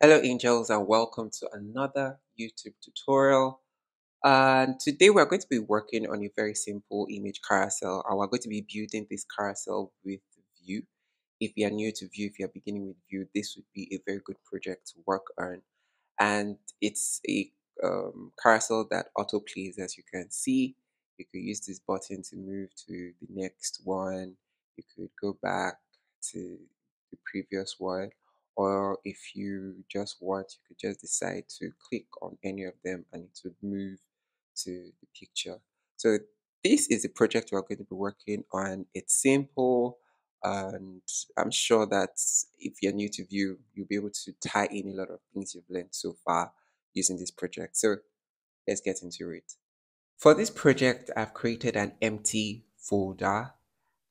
Hello angels and welcome to another YouTube tutorial. And today we're going to be working on a very simple image carousel and we're going to be building this carousel with Vue. If you are new to Vue, if you're beginning with Vue, this would be a very good project to work on. And it's a um, carousel that auto plays as you can see. You could use this button to move to the next one. You could go back to the previous one or if you just want you could just decide to click on any of them and it would move to the picture. So this is a project we're going to be working on. It's simple and i'm sure that if you're new to Vue you'll be able to tie in a lot of things you've learned so far using this project. So let's get into it. For this project i've created an empty folder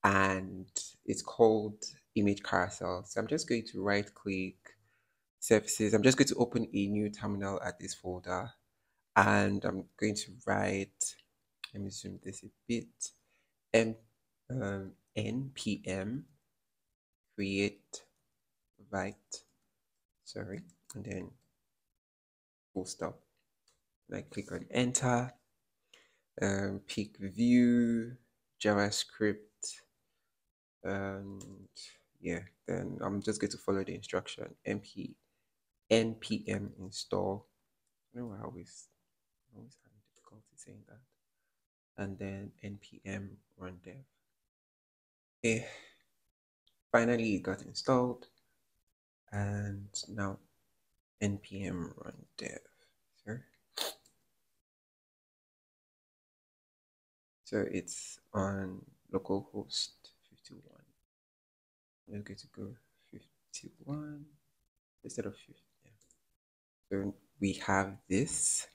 and it's called image carousel. So I'm just going to right click services. I'm just going to open a new terminal at this folder and I'm going to vite, let me zoom this a bit, M, um, npm create write, sorry, and then full stop. And I click on enter, um, pick Vue, JavaScript, and yeah, then I'm just going to follow the instruction np npm install. I know I always always having difficulty saying that. And then npm run dev. Okay. Finally it got installed. And now npm run dev. Sure. So it's on localhost 51 we're going to go 51 instead of 50 yeah. so we have this.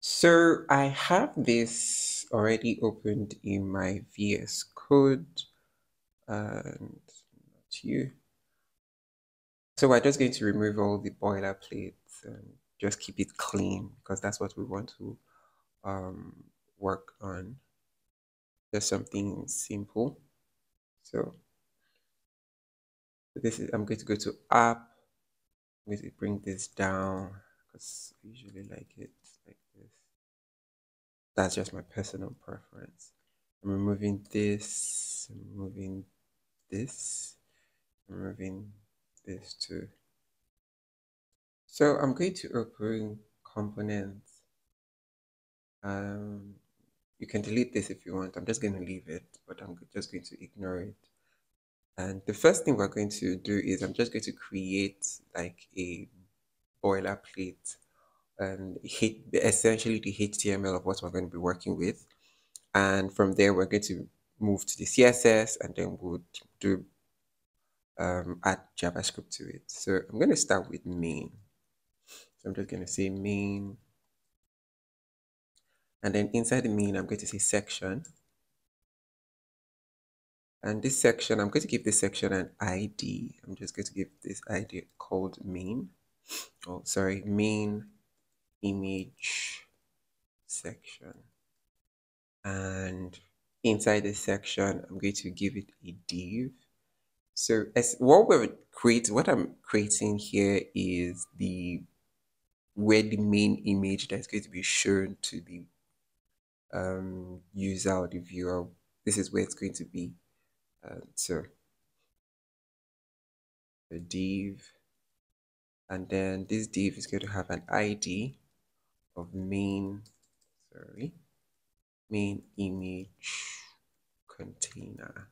So I have this already opened in my VS Code and not you. So we're just going to remove all the boilerplates and just keep it clean because that's what we want to um, work on. Just something simple. So this is I'm going to go to app. I'm going to bring this down because I usually like it like this. That's just my personal preference. I'm removing this, I'm removing this, I'm removing this too. So I'm going to open components. Um, you can delete this if you want. I'm just going to leave it, but I'm just going to ignore it. And the first thing we're going to do is I'm just going to create like a boilerplate and hit essentially the HTML of what we're going to be working with. And from there, we're going to move to the CSS and then we'll do um, add JavaScript to it. So I'm going to start with main. So I'm just going to say main. And then inside the main, I'm going to say section. And this section, I'm going to give this section an ID. I'm just going to give this ID called main. Oh, sorry, main image section. And inside this section, I'm going to give it a div. So as what we're creating, what I'm creating here is the where the main image that's going to be shown to the um, user or the viewer. This is where it's going to be so a div and then this div is going to have an id of main sorry main image container.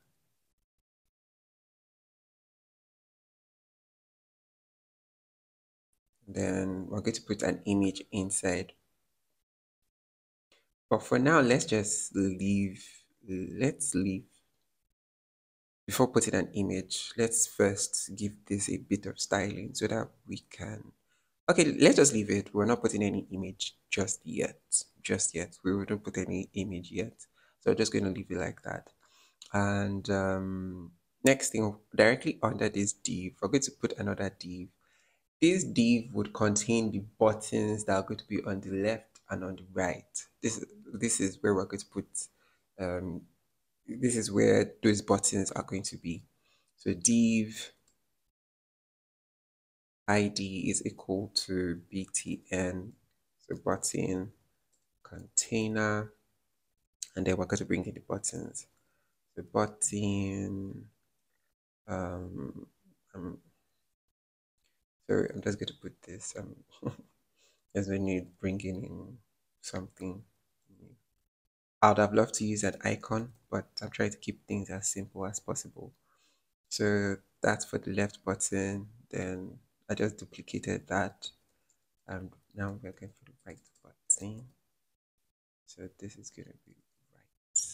Then we're going to put an image inside. But for now let's just leave let's leave before putting an image, let's first give this a bit of styling so that we can, okay, let's just leave it. We're not putting any image just yet, just yet. We wouldn't put any image yet. So I'm just going to leave it like that. And um, next thing, directly under this div, we're going to put another div. This div would contain the buttons that are going to be on the left and on the right. This, this is where we're going to put um, this is where those buttons are going to be. So div id is equal to btn so button container and then we're going to bring in the buttons the button um, um sorry i'm just going to put this um as when you bringing in something I'd have loved to use an icon, but I'm trying to keep things as simple as possible. So that's for the left button. Then I just duplicated that. And now we're going for the right button. So this is going to be right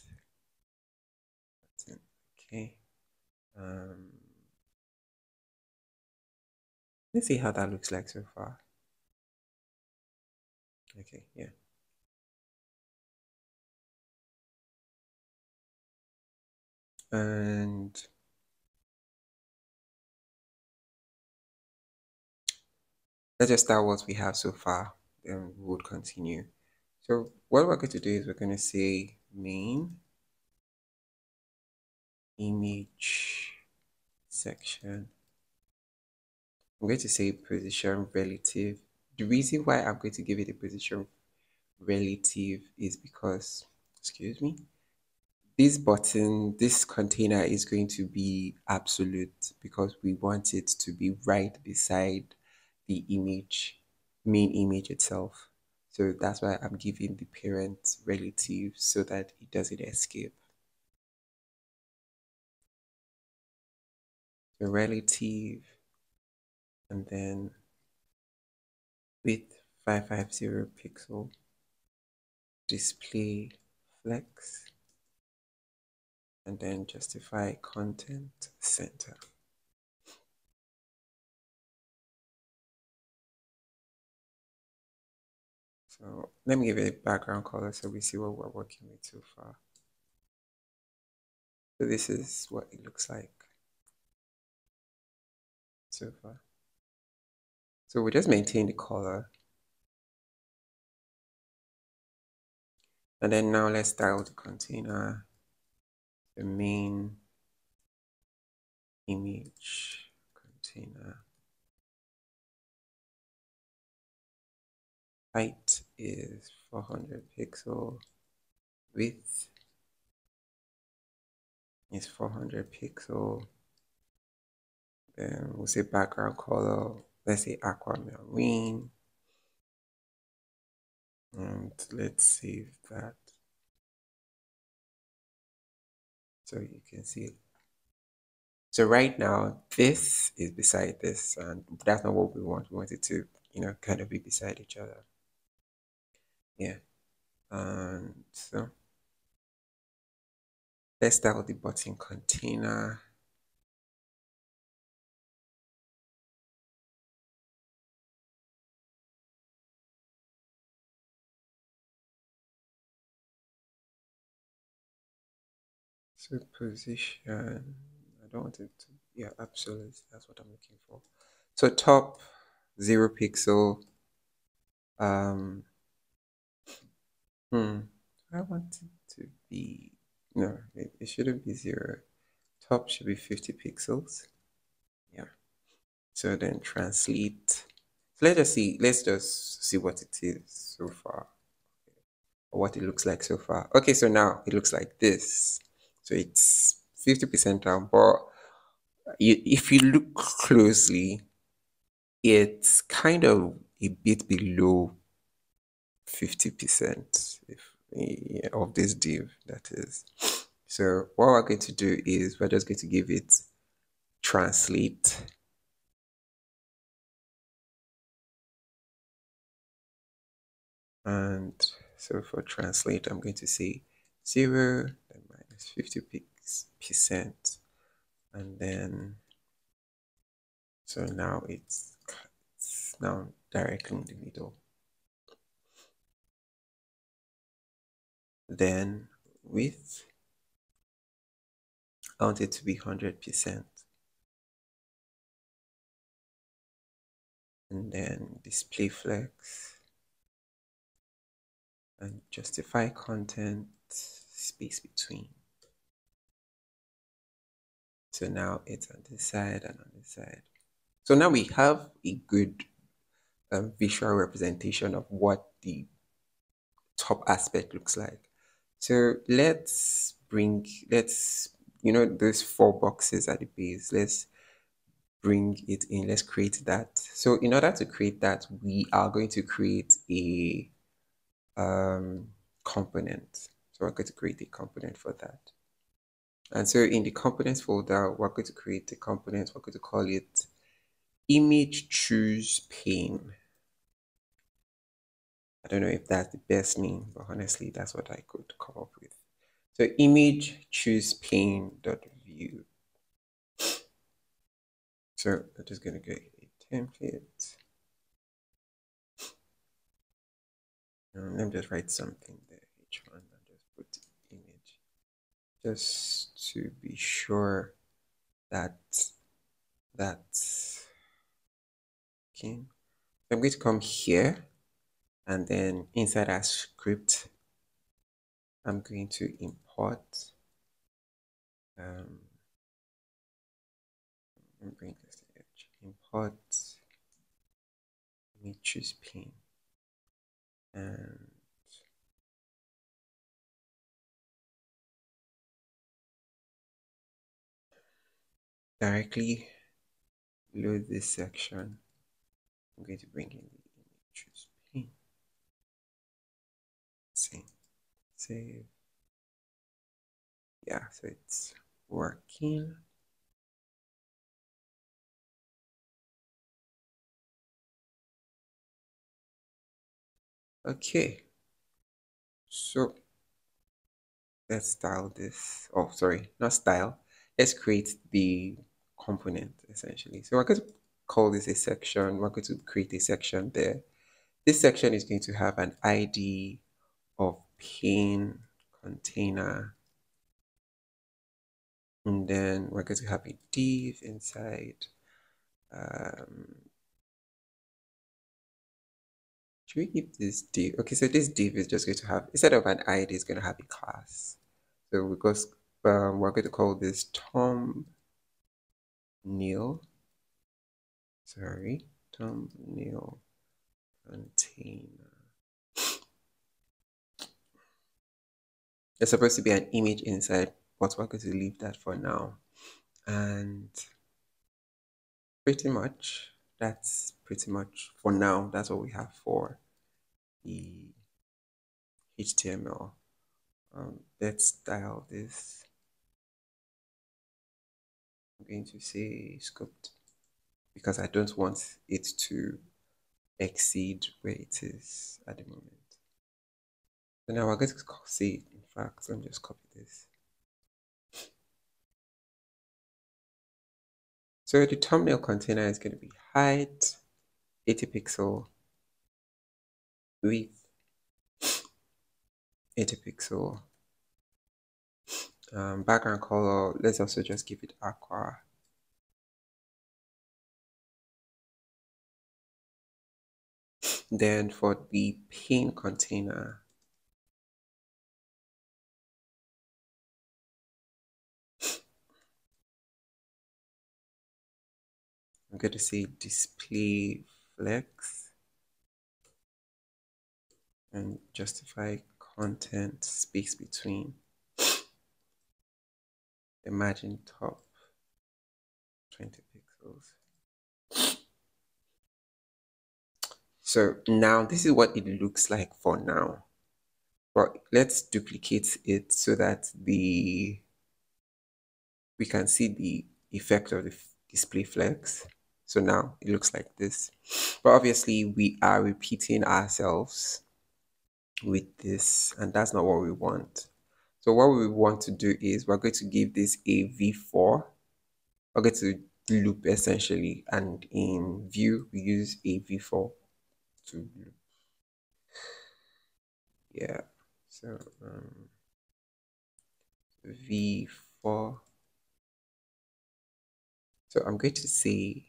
button. Okay. Um, let's see how that looks like so far. Okay, yeah. And let's just start what we have so far then we would continue. So what we're going to do is we're going to say main image section. I'm going to say position relative. The reason why I'm going to give it a position relative is because excuse me this button, this container is going to be absolute because we want it to be right beside the image, main image itself. So that's why I'm giving the parent relative so that it doesn't escape. Relative and then width 550 pixel display flex and then justify content center. So let me give it a background color so we see what we're working with so far. So this is what it looks like so far. So we just maintain the color. And then now let's style the container the main image container height is 400 pixel width. Is 400 pixel. Then we'll say background color let's say aquamarine. And let's save that so you can see it. So right now, this is beside this, and that's not what we want. We want it to, you know, kind of be beside each other. Yeah. And so let's start with the button container. Position, I don't want it to, yeah, absolute, that's what I'm looking for. So top zero pixel, um, hmm, I want it to be, no, it, it shouldn't be zero. Top should be 50 pixels. Yeah. So then translate. So let's see, let's just see what it is so far. What it looks like so far. Okay, so now it looks like this. So it's 50% down. But if you look closely, it's kind of a bit below 50% if, eh, of this div, that is. So what we're going to do is we're just going to give it translate and so for translate I'm going to say 0 50 percent and then so now it's, it's now directly in the middle. Then width I want it to be 100% and then display flex. And justify content space between so now it's on this side and on this side. So now we have a good um, visual representation of what the top aspect looks like. So let's bring, let's, you know, those four boxes at the base, let's bring it in, let's create that. So in order to create that, we are going to create a um, component. So we're going to create a component for that. And so in the components folder, we're going to create the component, we're going to call it image choose pane. I don't know if that's the best name, but honestly, that's what I could come up with. So image choose pane dot view. So I'm just going to get a template. Um, let me just write something there, H1, and just put image, just to be sure that that's okay. I'm going to come here and then inside our script I'm going to import um, bring this to import let me choose pane and directly load this section. I'm going to bring in the image choose pane save save. Yeah so it's working. Okay. So let's style this. Oh sorry. Not style. Let's create the component essentially. So going to call this a section we're going to create a section there. This section is going to have an id of pane container. And then we're going to have a div inside um, should we keep this div? Okay so this div is just going to have instead of an id it's going to have a class. So because um, we're going to call this thumb nail sorry tom neil container there's supposed to be an image inside, but we're going to leave that for now. And pretty much, that's pretty much for now, that's what we have for the HTML. Um, let's style this. I'm going to say scoped because I don't want it to exceed where it is at the moment. So now we're going to In fact let me just copy this so the thumbnail container is going to be height 80 pixel width 80 pixel um, background color let's also just give it aqua. Then for the pane container. I'm going to say display flex and justify content space between margin top 20 pixels. So now this is what it looks like for now. But let's duplicate it so that the we can see the effect of the display flex. So now it looks like this. But obviously we are repeating ourselves with this and that's not what we want. So what we want to do is we're going to give this a v-for. We're going to loop essentially and in Vue we use a v-for to loop. Yeah, so um, v-for. So I'm going to say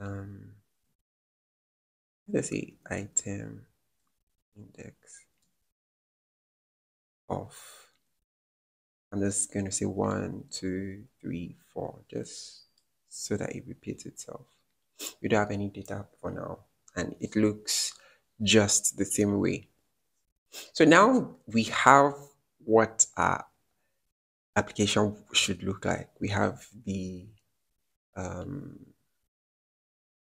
um, let's see item index of I'm just going to say one, two, three, four, just so that it repeats itself. We don't have any data for now and it looks just the same way. So now we have what our application should look like. We have the um,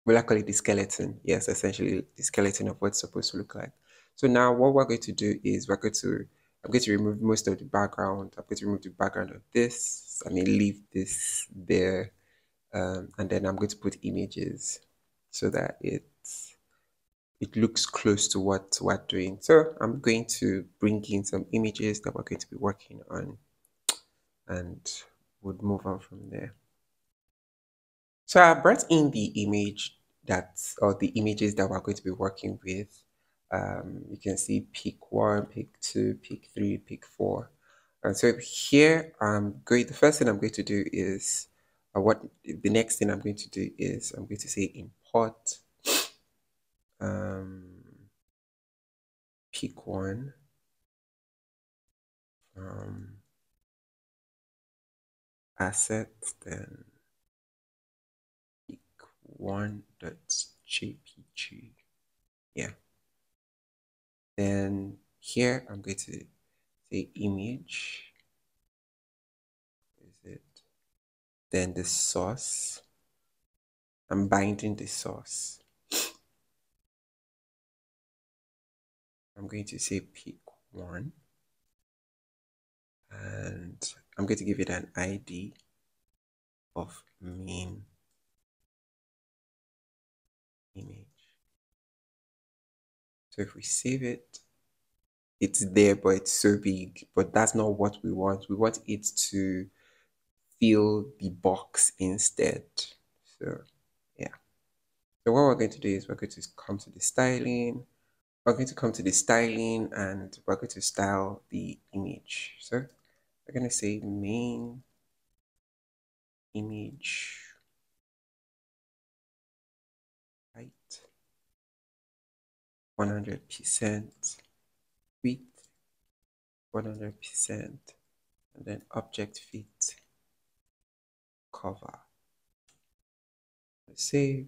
call it the skeleton? Yes, essentially the skeleton of what's supposed to look like. So now what we're going to do is we're going to, I'm going to remove most of the background. I'm going to remove the background of this. I mean, leave this there. Um, and then I'm going to put images so that it's, it looks close to what we're doing. So I'm going to bring in some images that we're going to be working on and would move on from there. So I brought in the image that, or the images that we're going to be working with. Um, you can see peak one, peak two, peak three, peak four. And so here I'm going, the first thing I'm going to do is, uh, what the next thing I'm going to do is I'm going to say import um, pick one from asset then one.jpg. Yeah. Then here I'm going to say image. Is it? Then the source. I'm binding the source. I'm going to say pick one. And I'm going to give it an ID of main image. So if we save it, it's there, but it's so big. But that's not what we want. We want it to fill the box instead. So yeah. So what we're going to do is we're going to come to the styling. We're going to come to the styling and we're going to style the image. So we're going to say main image 100% width, 100%, and then object fit cover. Save,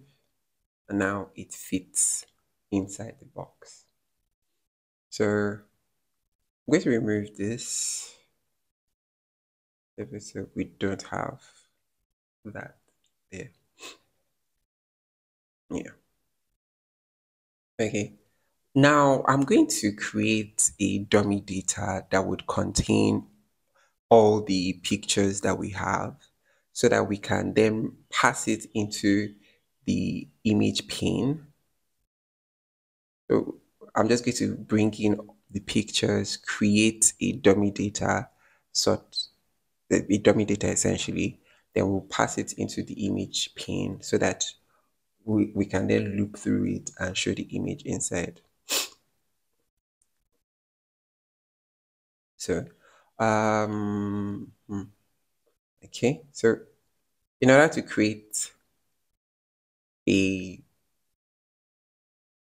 and now it fits inside the box. So I'm going to remove this so we don't have that there. Yeah. Okay. Now I'm going to create a dummy data that would contain all the pictures that we have so that we can then pass it into the image pane. So I'm just going to bring in the pictures, create a dummy data sort, a dummy data essentially, then we'll pass it into the image pane so that we, we can then loop through it and show the image inside. So, um, hmm. okay, so in order to create a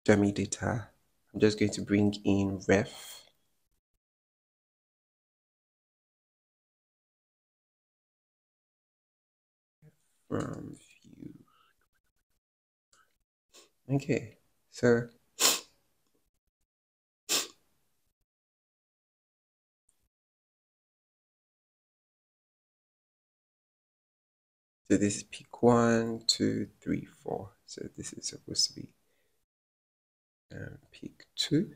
dummy data, I'm just going to bring in ref. From Vue. Okay, so So this is peak one, two, three, four. So this is supposed to be um, peak two.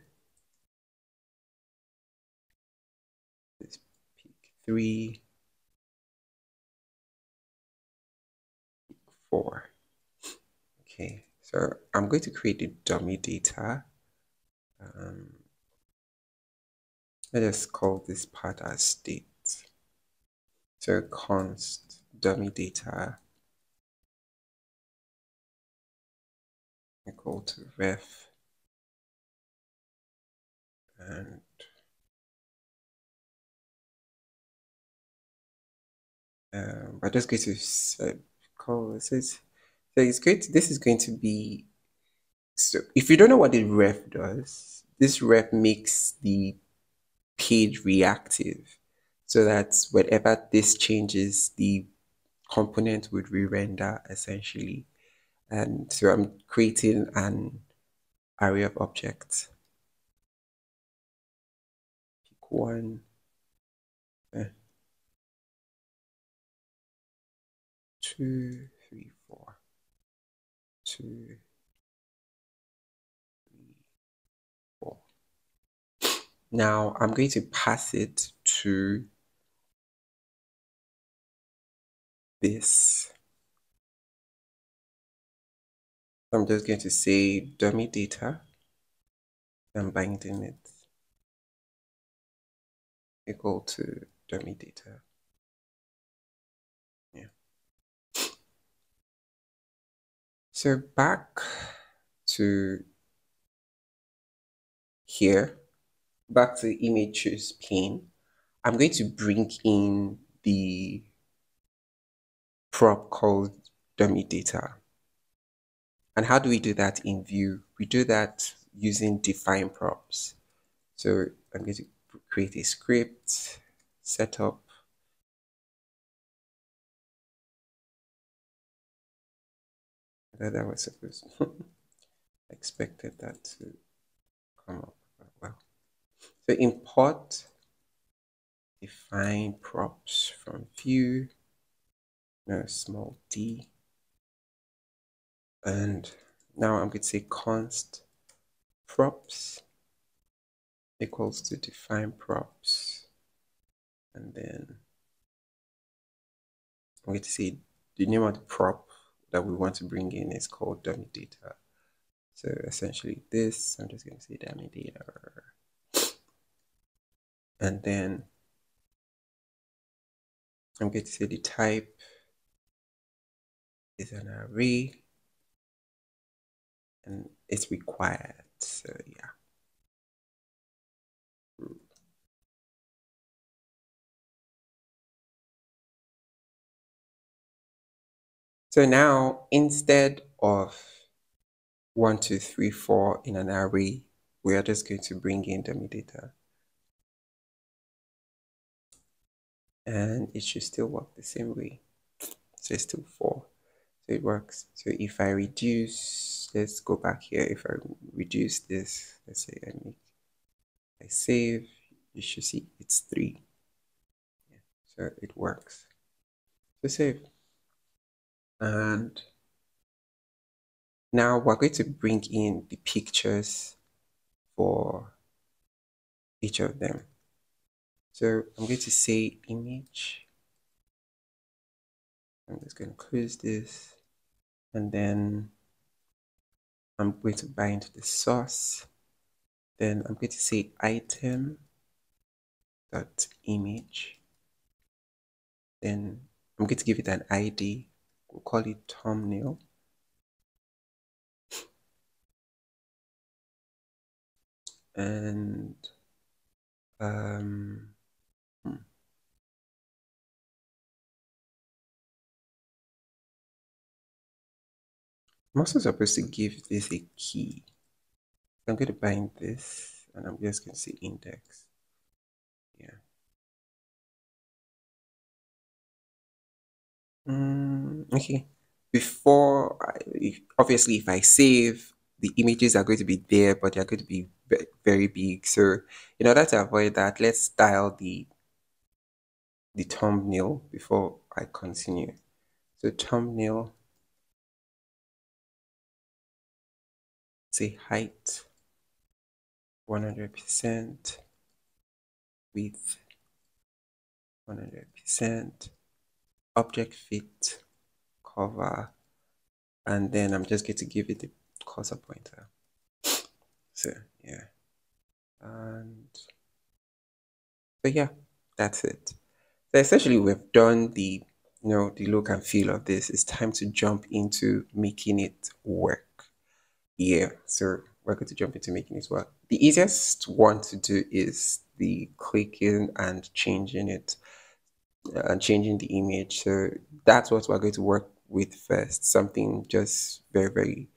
This peak three. Peak four. Okay, so I'm going to create the dummy data. Um, let us call this part as state. So const dummy data. Equal to ref. And um, I'm just going to uh, call this is so it's to, this is going to be so if you don't know what the ref does this ref makes the page reactive so that whenever this changes the component would re-render essentially. And so I'm creating an array of objects. Pick one. Eh. Two, three, four. Two, three, four. Now I'm going to pass it to this. I'm just going to say dummy data. I'm binding it equal to dummy data. Yeah. So back to here, back to the image choose pane, I'm going to bring in the prop called dummy data. And how do we do that in Vue? We do that using define props. So I'm going to create a script, setup, that was supposed expected that to come up well. So import define props from Vue a small d. And now I'm going to say const props equals to define props. And then I'm going to say the name of the prop that we want to bring in is called dummy data. So essentially this, I'm just going to say dummy data. And then I'm going to say the type is an array and it's required. So yeah. So now instead of one, two, three, four in an array, we are just going to bring in dummy data. And it should still work the same way. So it's still four it works. So if I reduce, let's go back here. If I reduce this, let's say I make, I save, you should see it's three. Yeah, so it works. So save. And now we're going to bring in the pictures for each of them. So I'm going to say image. I'm just going to close this and then I'm going to bind the source. Then I'm going to say item dot image. Then I'm going to give it an ID. We'll call it thumbnail. And um, I'm also supposed to give this a key. I'm going to bind this and I'm just going to say index. Yeah. Mm, okay. Before, I, obviously, if I save, the images are going to be there, but they're going to be very big. So in order to avoid that, let's style the the thumbnail before I continue. So thumbnail say height 100% width 100% object fit cover and then I'm just going to give it the cursor pointer. So yeah. And so yeah that's it. So essentially we've done the you know the look and feel of this. It's time to jump into making it work yeah, so we're going to jump into making it work. The easiest one to do is the clicking and changing it uh, and changing the image. So that's what we're going to work with first. Something just very, very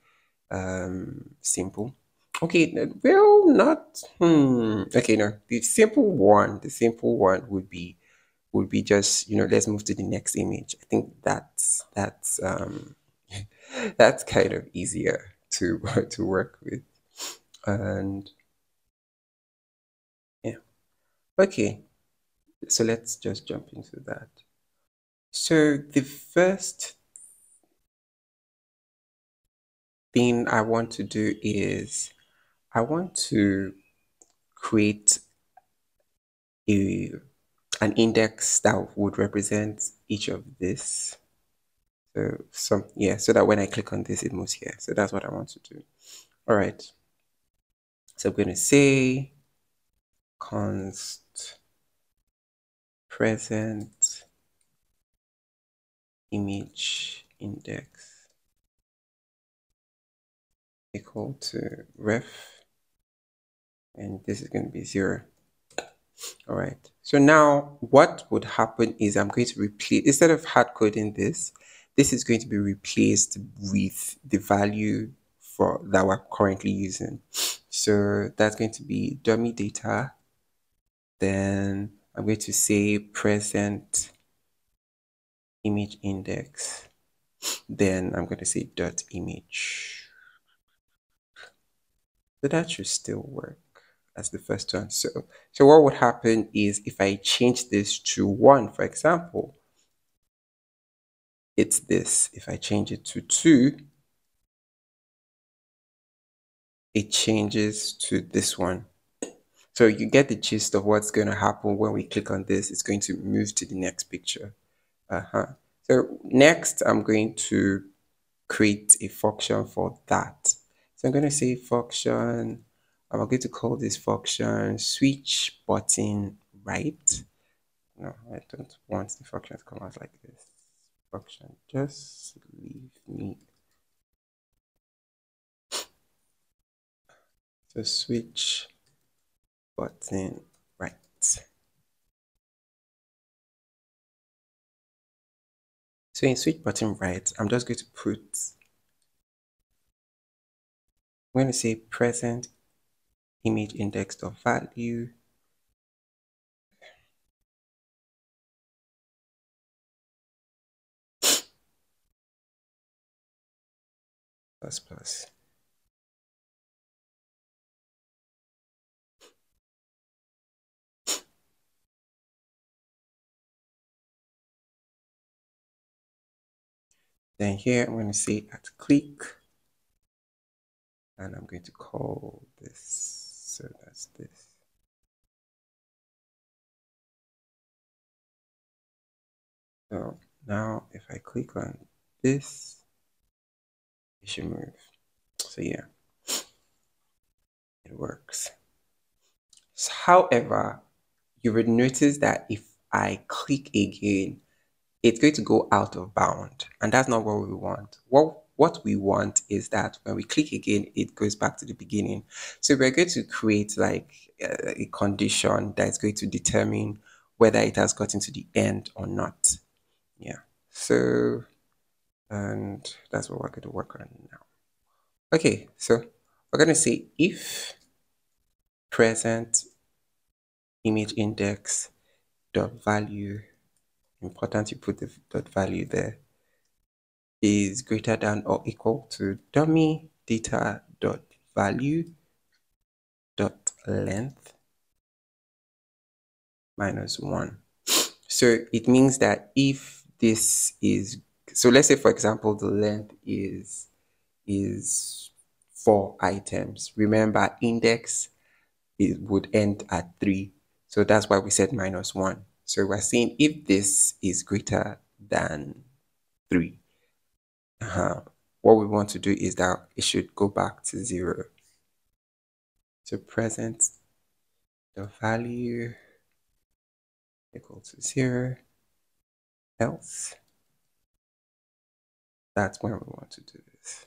um, simple. Okay, well, not, hmm. Okay, no, the simple one, the simple one would be would be just, you know, let's move to the next image. I think that's that's um that's kind of easier to to work with. And yeah. Okay. So let's just jump into that. So the first thing I want to do is I want to create a an index that would represent each of this. So yeah, so that when I click on this, it moves here. So that's what I want to do. All right. So I'm going to say const present image index equal to ref and this is going to be zero all right so now what would happen is i'm going to replace instead of hard coding this this is going to be replaced with the value for that we're currently using. So that's going to be dummy data. Then i'm going to say present image index. Then i'm going to say dot image. So that should still work as the first one. So, so what would happen is if I change this to one, for example, it's this. If I change it to two, it changes to this one. So you get the gist of what's going to happen when we click on this. It's going to move to the next picture. Uh-huh. So next, I'm going to create a function for that. So I'm going to say function, I'm going to call this function switch button right. No, I don't want the function to come out like this. Function, just leave me. So switch button right. So in switch button right, I'm just going to put I'm going to say present image index of value plus plus then here I'm going to say at click. And I'm going to call this. So that's this. So now if I click on this should move so yeah it works so, however you would notice that if I click again it's going to go out of bound and that's not what we want what what we want is that when we click again, it goes back to the beginning. So we're going to create like a, a condition that is going to determine whether it has gotten to the end or not. Yeah. So, and that's what we're going to work on now. Okay. So we're going to say if present image index dot value important you put the dot value there is greater than or equal to dummy data dot value dot length minus one. So it means that if this is so let's say for example the length is is four items. Remember index it would end at three. So that's why we said minus one. So we're saying if this is greater than three, uh, what we want to do is that it should go back to zero. So present the value equal to zero, else that's where we want to do this.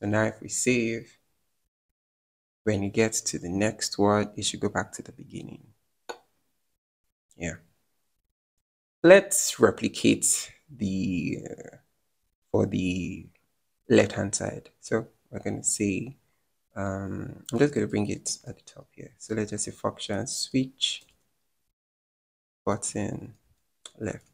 So now if we save, when it gets to the next one, it should go back to the beginning. Yeah. Let's replicate the uh, for the left hand side. So we're going to say, um, I'm just going to bring it at the top here. So let's just say function switch button left.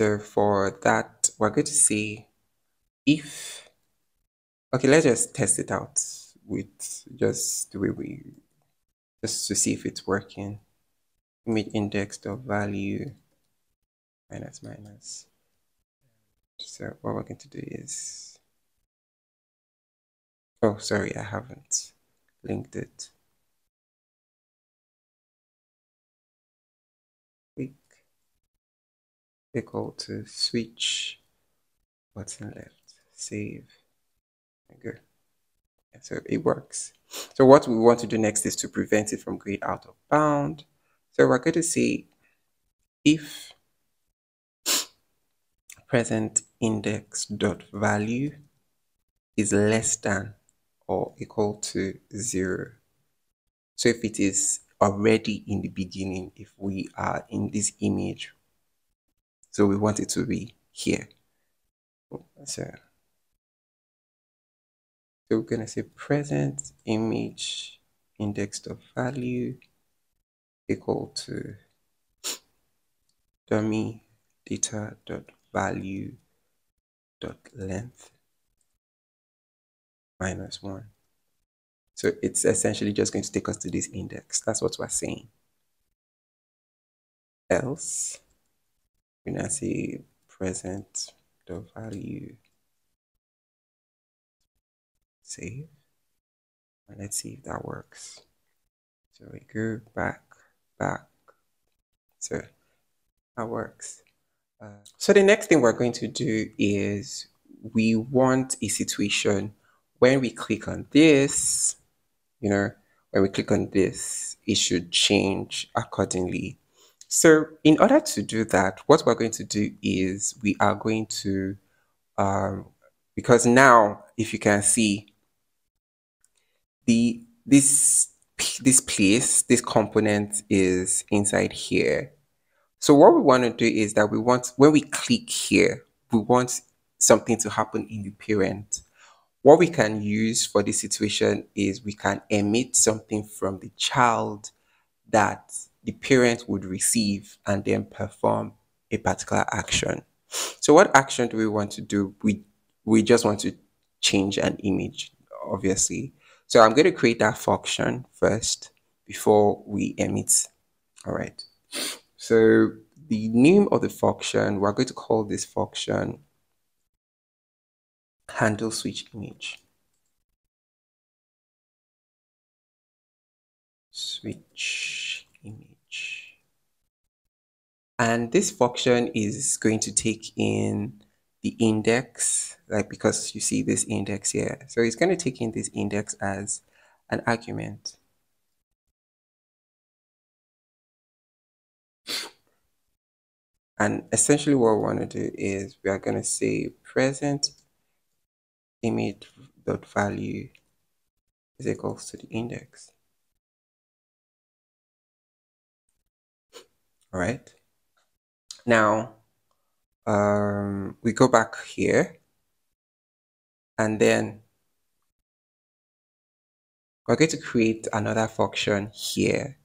So for that, we're going to see if, okay, let's just test it out with just the way we, just to see if it's working. Image index dot value minus minus. So what we're going to do is, oh, sorry, I haven't linked it. Equal to switch button left, save, and go. And So it works. So what we want to do next is to prevent it from going out of bound. So we're going to say if present index dot value is less than or equal to zero. So if it is already in the beginning, if we are in this image, so we want it to be here. So, so we're gonna say present image index of value equal to dummy data dot value dot length minus one. So it's essentially just going to take us to this index. That's what we're saying. Else, we're going say present the value save. And let's see if that works. So we go back, back. So that works. Uh, so the next thing we're going to do is we want a situation when we click on this, you know, when we click on this, it should change accordingly. So in order to do that, what we're going to do is we are going to, um, because now, if you can see, the this this place, this component is inside here. So what we want to do is that we want, when we click here, we want something to happen in the parent. What we can use for this situation is we can emit something from the child that the parent would receive and then perform a particular action. So what action do we want to do? We, we just want to change an image, obviously. So I'm going to create that function first before we emit. All right. So the name of the function, we're going to call this function handle switch image. Switch. And this function is going to take in the index, like because you see this index here. So it's going to take in this index as an argument. And essentially what we want to do is we are going to say present image dot value is equals to the index. All right. Now, um, we go back here and then we're going to create another function here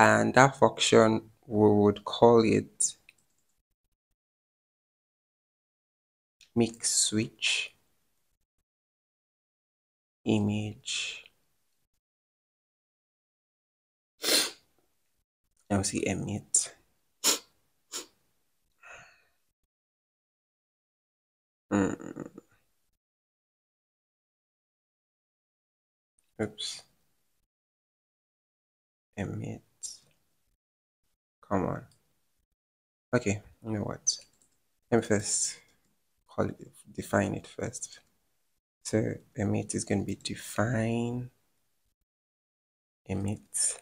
and that function we would call it mix switch image. Now see emit mm. oops. Emit. Come on. Okay you know what? Let me first call it define it first. So emit is going to be define emit.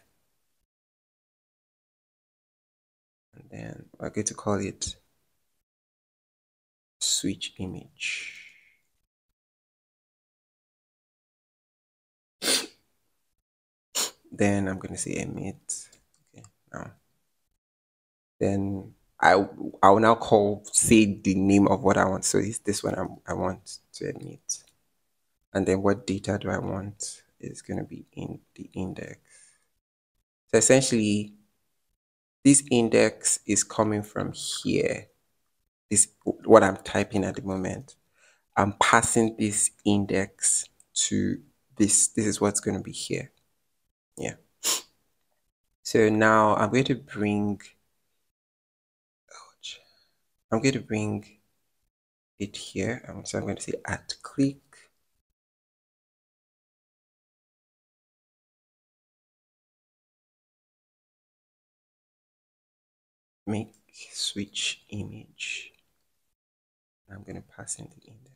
And then we're going to call it switch image then I'm going to say emit okay now then I I will now call say the name of what I want. So it's this one I'm, I want to emit. And then what data do I want is going to be in the index. So essentially, this index is coming from here. This what I'm typing at the moment. I'm passing this index to this. This is what's going to be here. Yeah. So now I'm going to bring, I'm going to bring it here. Um, so I'm going to say at click. Make switch image. I'm going to pass in the index.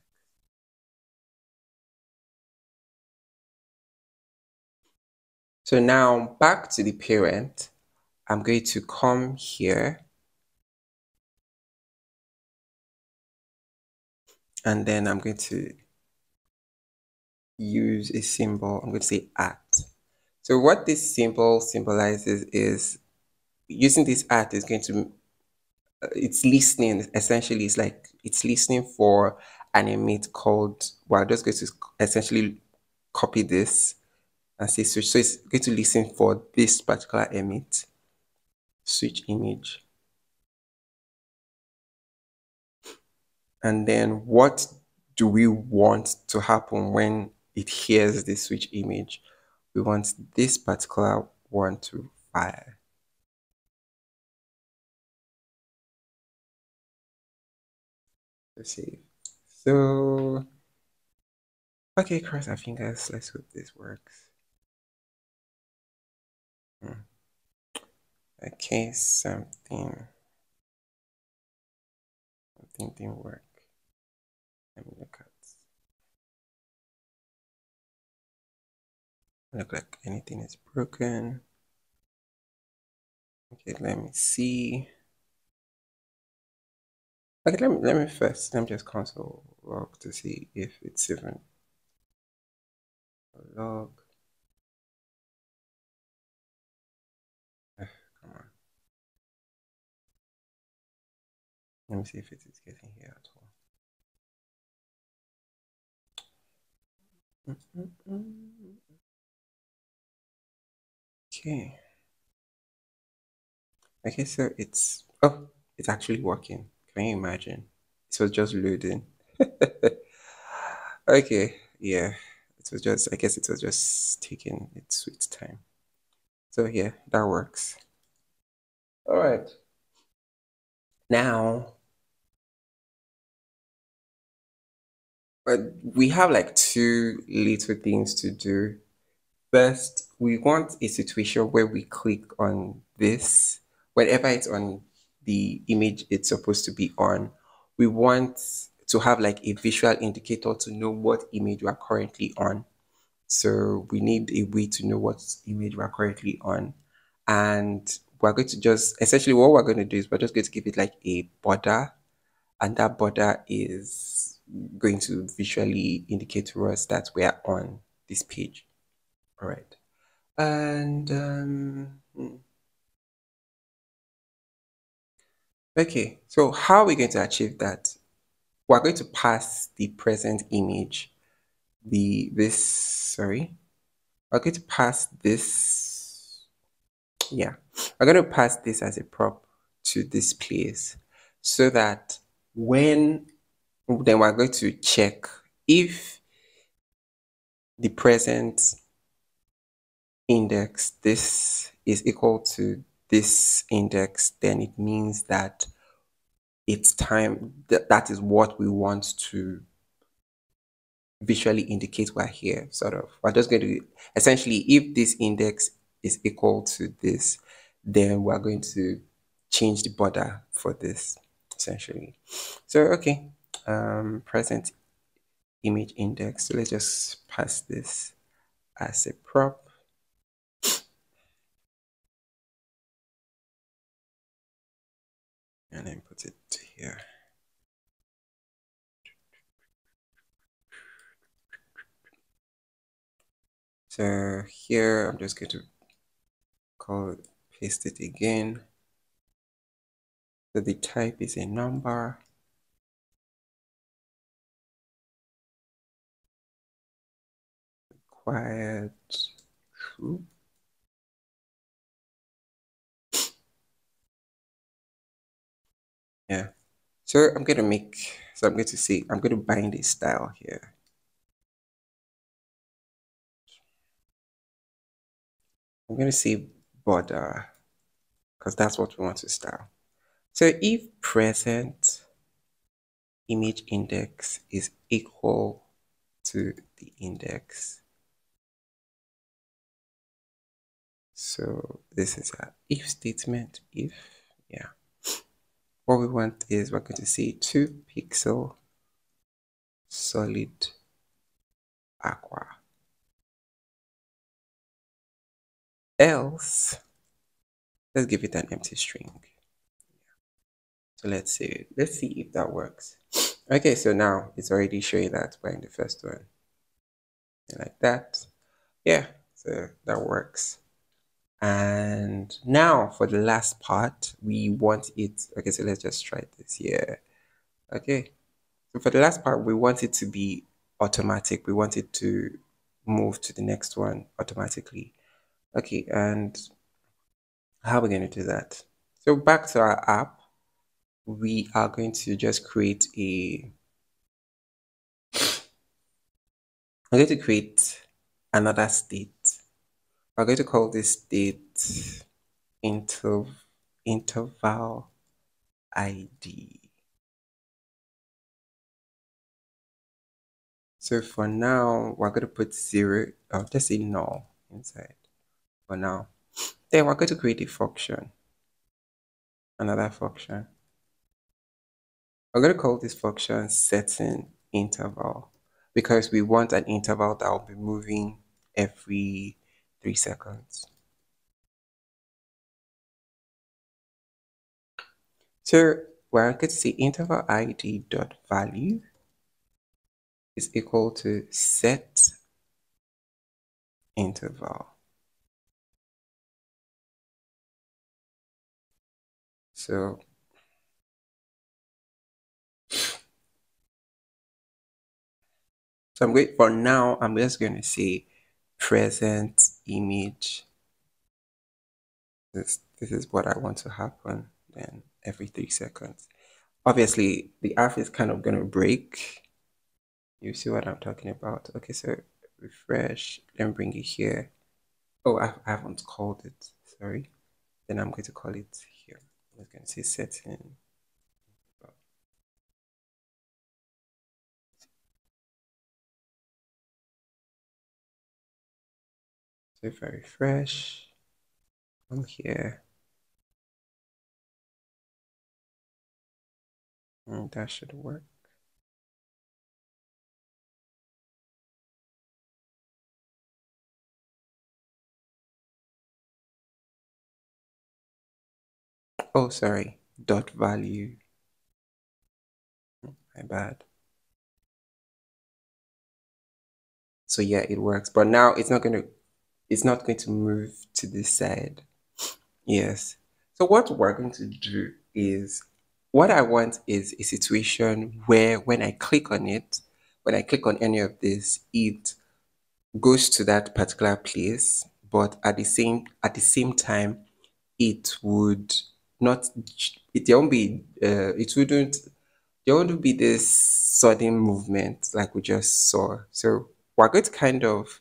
So now back to the parent, I'm going to come here and then I'm going to use a symbol. I'm going to say at. So what this symbol symbolizes is using this at is going to, Uh, it's listening essentially. It's like it's listening for an emit called, well, I'm just going to essentially copy this and say switch. So it's going to listen for this particular emit, switch image. And then what do we want to happen when it hears the switch image? We want this particular one to fire. Let's see. So, okay, cross our fingers. Let's hope this works. Hmm. Okay, something, something didn't work. Let me look at. Look like anything is broken. Okay, let me see. Okay, let me let me first let me just console log to see if it's even log. Ah, come on. Let me see if it is getting here at all. Okay. Okay, so it's oh, it's actually working. Can you imagine? It was just loading. okay, yeah. It was just I guess it was just taking its sweet time. So yeah, that works. All right. Now, but we have like two little things to do. First, we want a situation where we click on this, whenever it's on the image it's supposed to be on, we want to have like a visual indicator to know what image we are currently on. So we need a way to know what image we're currently on. And we're going to just, essentially what we're going to do is we're just going to give it like a border. And that border is going to visually indicate to us that we are on this page. All right. And um, okay, so how are we going to achieve that? We're going to pass the present image, the this sorry, we're going to pass this. Yeah, we're going to pass this as a prop to this place so that when then we're going to check if the present index, this is equal to this index, then it means that it's time, that, that is what we want to visually indicate we're here, sort of. We're just going to, essentially, if this index is equal to this, then we're going to change the border for this, essentially. So, okay, um, present image index. So let's just pass this as a prop. And then put it here. So here I'm just going to call it, paste it again. So the type is a number. Required true. Yeah. So I'm going to make, so I'm going to say, I'm going to bind a style here. I'm going to say border because that's what we want to style. So if present image index is equal to the index, so this is a if statement, if, yeah. What we want is we're going to see 2 pixel solid aqua. Else, let's give it an empty string. So let's see, let's see if that works. Okay, so now it's already showing that we're in the first one. Like that. Yeah, so that works. And now for the last part, we want it, okay, so let's just try this here. Okay, so for the last part, we want it to be automatic. We want it to move to the next one automatically. Okay, and how are we going to do that? So back to our app, we are going to just create a, I'm going to create another state we're going to call this date inter interval ID. So for now, we're going to put zero, uh, oh, let's say null inside for now. Then we're going to create a function, another function. We're going to call this function setting interval because we want an interval that will be moving every three seconds. So where I could see interval id dot value is equal to set interval. So so I'm going for now I'm just going to say present image. This this is what I want to happen then every three seconds. Obviously the app is kind of to break. You see what I'm talking about? Okay so refresh then bring it here. Oh I, I haven't called it. Sorry. Then I'm going to call it here. I'm just to say setting So if I refresh, come here, and that should work. Oh, sorry, dot value. My bad. So yeah, it works, but now it's not going to it's not going to move to this side. Yes. So what we're going to do is, what I want is a situation where when I click on it, when I click on any of this, it goes to that particular place, but at the same at the same time, it would not it won't be uh, it wouldn't there wouldn't be this sudden movement like we just saw. So we're going to kind of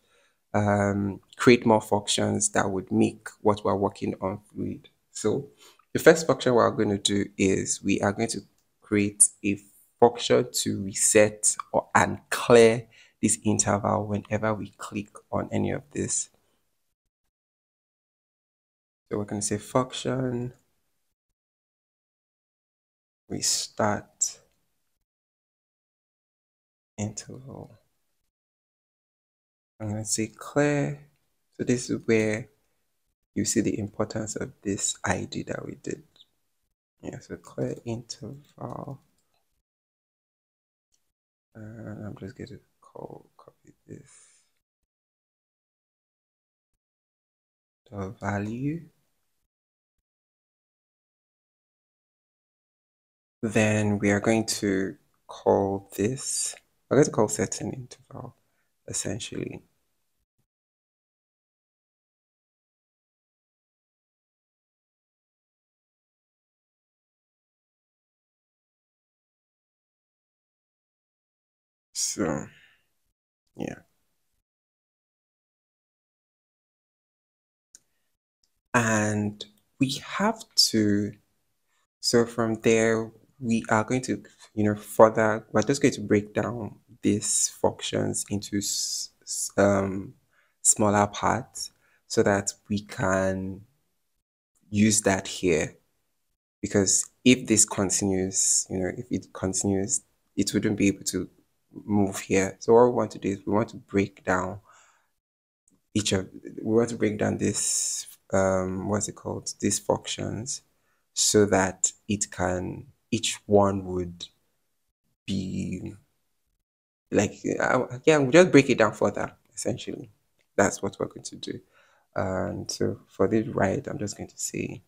um, create more functions that would make what we're working on fluid. So the first function we're going to do is we are going to create a function to reset or and clear this interval whenever we click on any of this. So we're going to say function restart interval. I'm going to say clear. So this is where you see the importance of this ID that we did. Yeah, so clear interval. And I'm just going to call, copy this. The value. Then we are going to call this, we're going to call setting interval essentially. So, yeah. And we have to, so from there, we are going to, you know, further, we're just going to break down these functions into um, smaller parts so that we can use that here. Because if this continues, you know, if it continues, it wouldn't be able to move here. So what we want to do is we want to break down each of, we want to break down this, um, what's it called, these functions so that it can, each one would be like, uh, yeah, we'll just break it down further, essentially. That's what we're going to do. And so for this right, I'm just going to say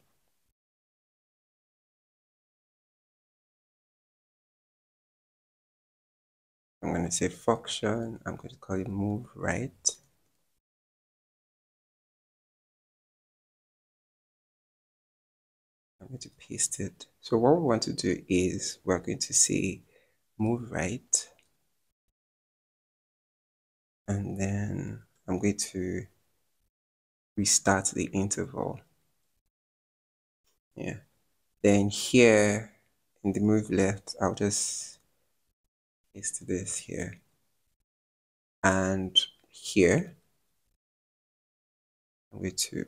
I'm going to say function. I'm going to call it move right. I'm going to paste it. So what we want to do is we're going to say move right. And then I'm going to restart the interval. Yeah. Then here in the move left, I'll just paste this here. And here, I'm going to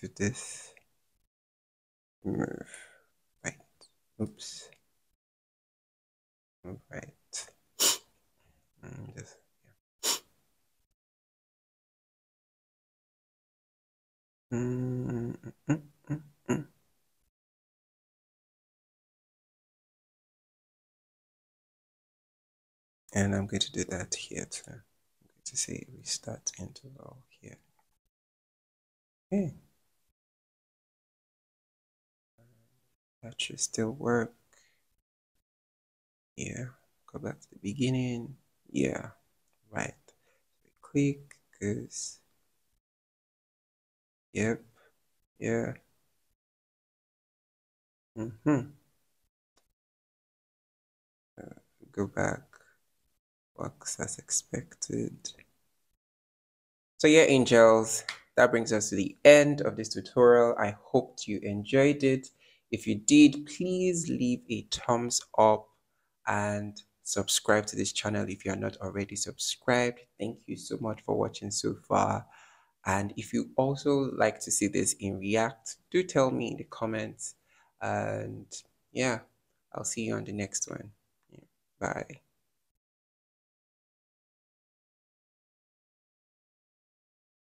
do this. Move right. Oops. Move right. And just Mm, mm, mm, and I'm going to do that here too. I'm going to say restart interval here. Okay. That should still work. Yeah. Go back to the beginning. Yeah. Right. click because Yep. Yeah. Mm-hmm. Uh, go back. Works as expected. So yeah, angels, that brings us to the end of this tutorial. I hoped you enjoyed it. If you did, please leave a thumbs up and subscribe to this channel if you are not already subscribed. Thank you so much for watching so far. And if you also like to see this in React, do tell me in the comments. And yeah, I'll see you on the next one. Bye.